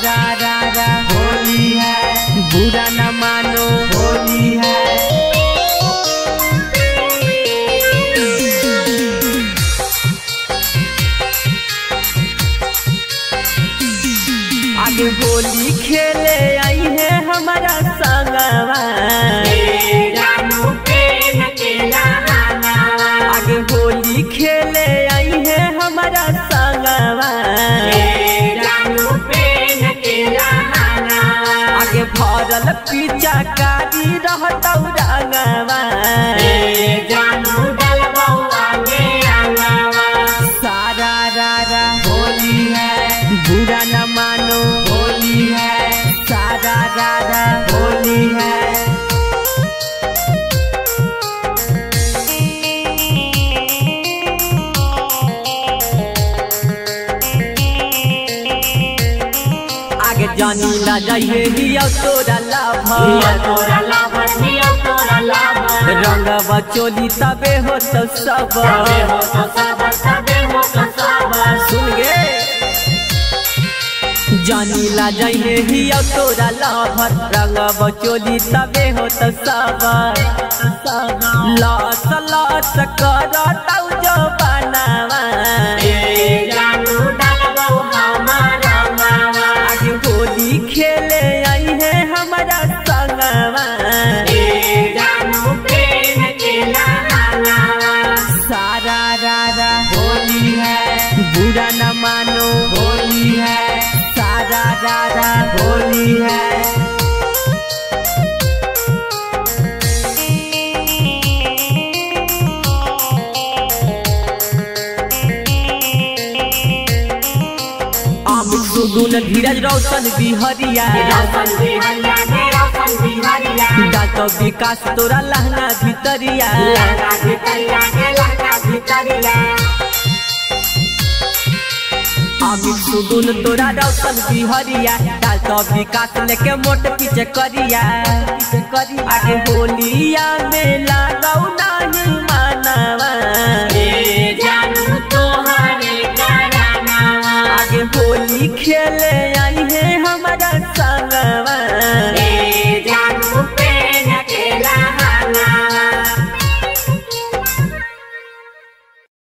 सारा रा रा होली है। बुरा न मानो। होली है। आगे होली खेले आई है हमारा संगवा। आगे होली खेले आई है हमारा संगवा। भरल पीछा कारी रहतौ रंगवा जानू डलबौआ में आंगवा सारा रा रा होली है। बुरा न जानी ना जाइए हिया तोरा लाभ दिया रंग बचोली तबे हो तो सब जानी ला जाइए हिया तोरा लाभर रंग बचोली तबे हो तो सब लस लस कर सारा होली है। बुरा न मानो होली है। सारा रा होली है। सुदुन धीरज रोशन बिहरिया। डाक विकास तोरा लहंगा भितरिया। अमित सुदुन तोरा रोशन बिहरिया। डाक विकास लेके मोट पीछे करिया। आगे होलिया में लागौ नहीं मानवा। जानू तोहरे करानावा आगे होली खेले